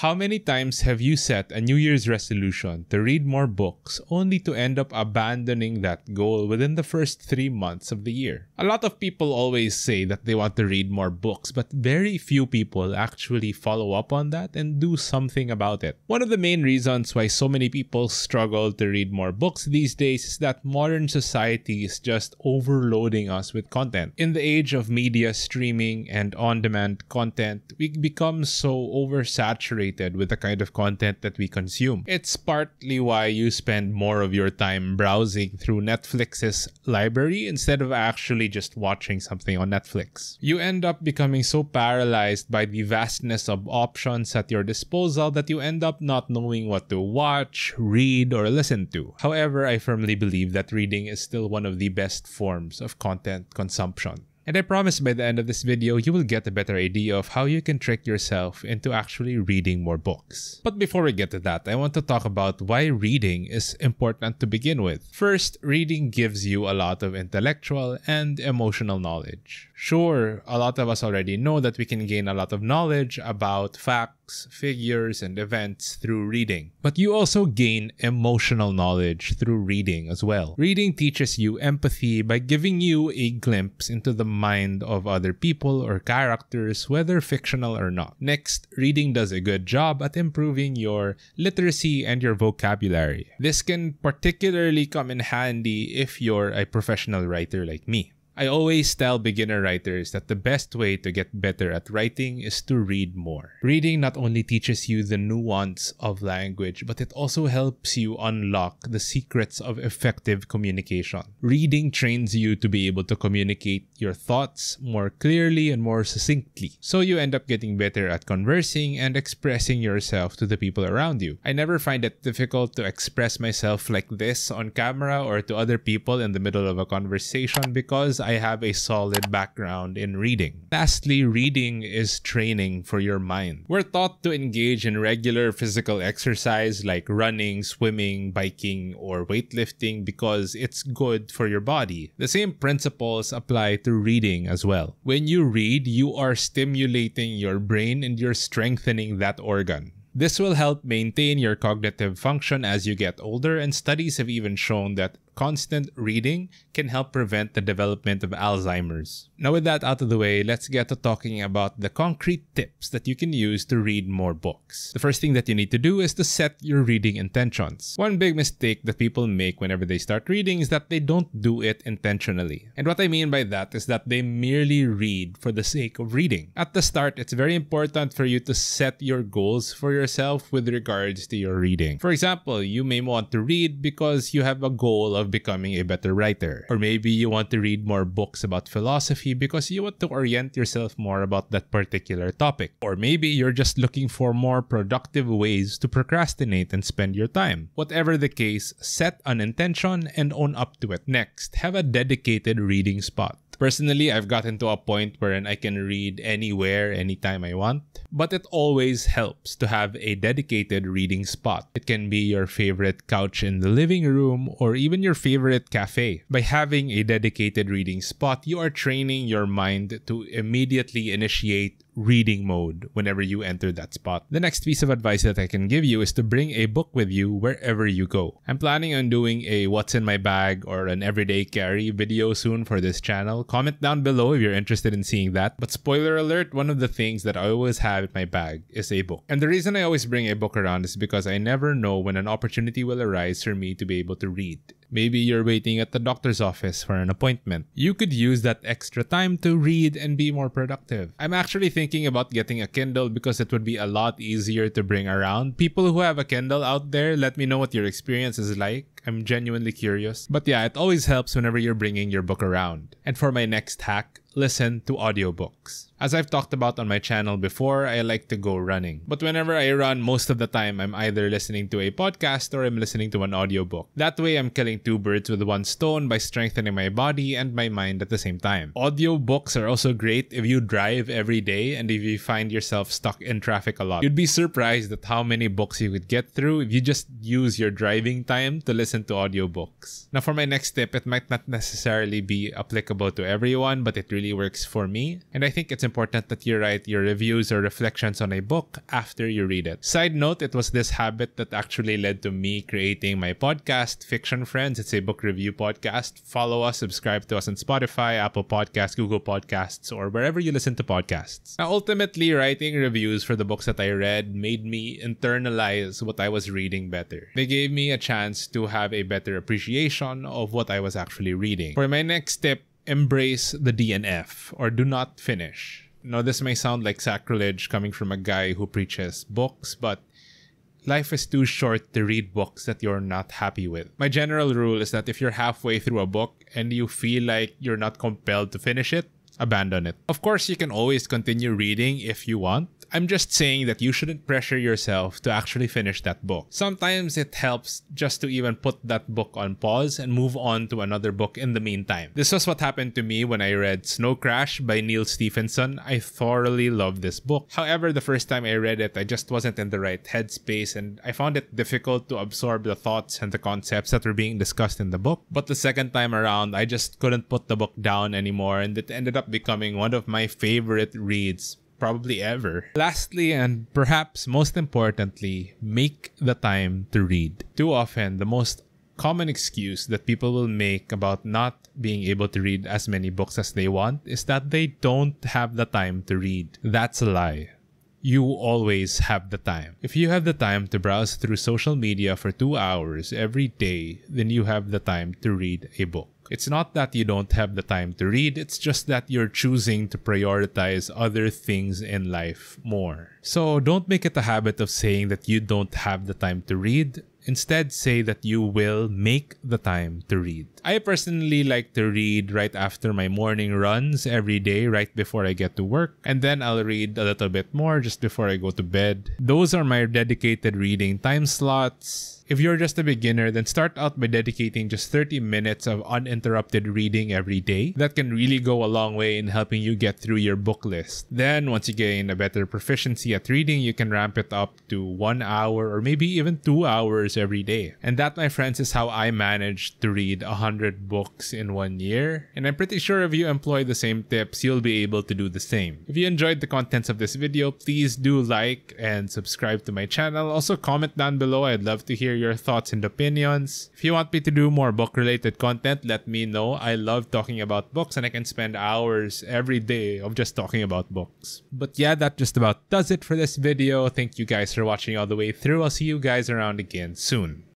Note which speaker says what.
Speaker 1: How many times have you set a New Year's resolution to read more books only to end up abandoning that goal within the first three months of the year? A lot of people always say that they want to read more books, but very few people actually follow up on that and do something about it. One of the main reasons why so many people struggle to read more books these days is that modern society is just overloading us with content. In the age of media streaming and on demand content, we become so oversaturated with the kind of content that we consume. It's partly why you spend more of your time browsing through Netflix's library instead of actually just watching something on Netflix. You end up becoming so paralyzed by the vastness of options at your disposal that you end up not knowing what to watch, read, or listen to. However, I firmly believe that reading is still one of the best forms of content consumption. And I promise by the end of this video, you will get a better idea of how you can trick yourself into actually reading more books. But before we get to that, I want to talk about why reading is important to begin with. First, reading gives you a lot of intellectual and emotional knowledge. Sure, a lot of us already know that we can gain a lot of knowledge about facts, figures, and events through reading. But you also gain emotional knowledge through reading as well. Reading teaches you empathy by giving you a glimpse into the mind of other people or characters, whether fictional or not. Next, reading does a good job at improving your literacy and your vocabulary. This can particularly come in handy if you're a professional writer like me. I always tell beginner writers that the best way to get better at writing is to read more. Reading not only teaches you the nuance of language, but it also helps you unlock the secrets of effective communication. Reading trains you to be able to communicate your thoughts more clearly and more succinctly. So you end up getting better at conversing and expressing yourself to the people around you. I never find it difficult to express myself like this on camera or to other people in the middle of a conversation because I have a solid background in reading. Lastly, reading is training for your mind. We're taught to engage in regular physical exercise like running, swimming, biking, or weightlifting because it's good for your body. The same principles apply to reading as well. When you read, you are stimulating your brain and you're strengthening that organ. This will help maintain your cognitive function as you get older, and studies have even shown that constant reading can help prevent the development of Alzheimer's. Now, with that out of the way, let's get to talking about the concrete tips that you can use to read more books. The first thing that you need to do is to set your reading intentions. One big mistake that people make whenever they start reading is that they don't do it intentionally. And what I mean by that is that they merely read for the sake of reading. At the start, it's very important for you to set your goals for yourself with regards to your reading. For example, you may want to read because you have a goal of of becoming a better writer. Or maybe you want to read more books about philosophy because you want to orient yourself more about that particular topic. Or maybe you're just looking for more productive ways to procrastinate and spend your time. Whatever the case, set an intention and own up to it. Next, have a dedicated reading spot. Personally, I've gotten to a point wherein I can read anywhere, anytime I want. But it always helps to have a dedicated reading spot. It can be your favorite couch in the living room or even your favorite cafe. By having a dedicated reading spot, you are training your mind to immediately initiate reading mode whenever you enter that spot. The next piece of advice that I can give you is to bring a book with you wherever you go. I'm planning on doing a what's in my bag or an everyday carry video soon for this channel. Comment down below if you're interested in seeing that. But spoiler alert, one of the things that I always have in my bag is a book. And the reason I always bring a book around is because I never know when an opportunity will arise for me to be able to read. Maybe you're waiting at the doctor's office for an appointment. You could use that extra time to read and be more productive. I'm actually thinking about getting a Kindle because it would be a lot easier to bring around. People who have a Kindle out there, let me know what your experience is like. I'm genuinely curious. But yeah, it always helps whenever you're bringing your book around. And for my next hack, listen to audiobooks. As I've talked about on my channel before, I like to go running. But whenever I run, most of the time I'm either listening to a podcast or I'm listening to an audiobook. That way I'm killing two birds with one stone by strengthening my body and my mind at the same time. Audiobooks are also great if you drive every day and if you find yourself stuck in traffic a lot. You'd be surprised at how many books you could get through if you just use your driving time to listen to audiobooks. Now for my next tip, it might not necessarily be applicable to everyone, but it really works for me. And I think it's important that you write your reviews or reflections on a book after you read it. Side note, it was this habit that actually led to me creating my podcast, Fiction Friends. It's a book review podcast. Follow us, subscribe to us on Spotify, Apple Podcasts, Google Podcasts, or wherever you listen to podcasts. Now, ultimately, writing reviews for the books that I read made me internalize what I was reading better. They gave me a chance to have a better appreciation of what I was actually reading. For my next tip, embrace the DNF or do not finish. Now, this may sound like sacrilege coming from a guy who preaches books, but life is too short to read books that you're not happy with. My general rule is that if you're halfway through a book and you feel like you're not compelled to finish it, abandon it. Of course, you can always continue reading if you want, I'm just saying that you shouldn't pressure yourself to actually finish that book. Sometimes it helps just to even put that book on pause and move on to another book in the meantime. This was what happened to me when I read Snow Crash by Neal Stephenson. I thoroughly loved this book. However, the first time I read it, I just wasn't in the right headspace and I found it difficult to absorb the thoughts and the concepts that were being discussed in the book. But the second time around, I just couldn't put the book down anymore and it ended becoming one of my favorite reads probably ever. Lastly, and perhaps most importantly, make the time to read. Too often, the most common excuse that people will make about not being able to read as many books as they want is that they don't have the time to read. That's a lie. You always have the time. If you have the time to browse through social media for two hours every day, then you have the time to read a book. It's not that you don't have the time to read, it's just that you're choosing to prioritize other things in life more. So don't make it a habit of saying that you don't have the time to read. Instead, say that you will make the time to read. I personally like to read right after my morning runs every day, right before I get to work, and then I'll read a little bit more just before I go to bed. Those are my dedicated reading time slots. If you're just a beginner, then start out by dedicating just 30 minutes of uninterrupted reading every day. That can really go a long way in helping you get through your book list. Then, once you gain a better proficiency at reading, you can ramp it up to one hour or maybe even two hours every day. And that, my friends, is how I managed to read 100 books in one year. And I'm pretty sure if you employ the same tips, you'll be able to do the same. If you enjoyed the contents of this video, please do like and subscribe to my channel. Also, comment down below. I'd love to hear your thoughts and opinions. If you want me to do more book related content, let me know. I love talking about books and I can spend hours every day of just talking about books. But yeah, that just about does it for this video. Thank you guys for watching all the way through. I'll see you guys around again soon.